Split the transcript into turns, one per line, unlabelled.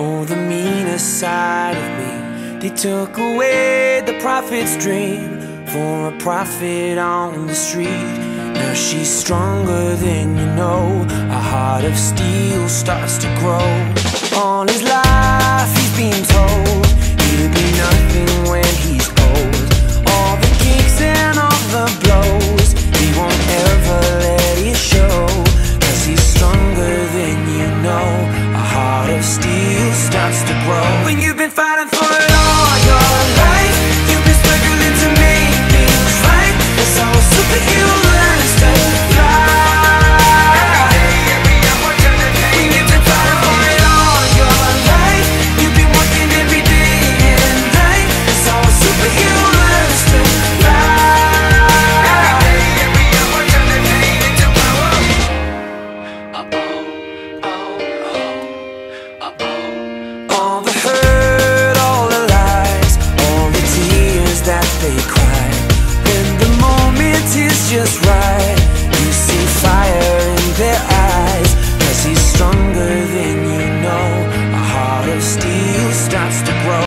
Oh, the meanest side of me. They took away the prophet's dream for a profit on the street. Now she's stronger than you know. A heart of steel starts to grow on his life. Of steel starts to grow. When you've been fighting for they cry. When the moment is just right You see fire in their eyes. He's stronger than you know. A heart of steel starts to grow.